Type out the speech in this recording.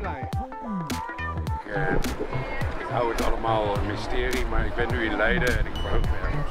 mij? Ik, eh, ik hou het allemaal een mysterie, maar ik ben nu in Leiden en ik verheug me.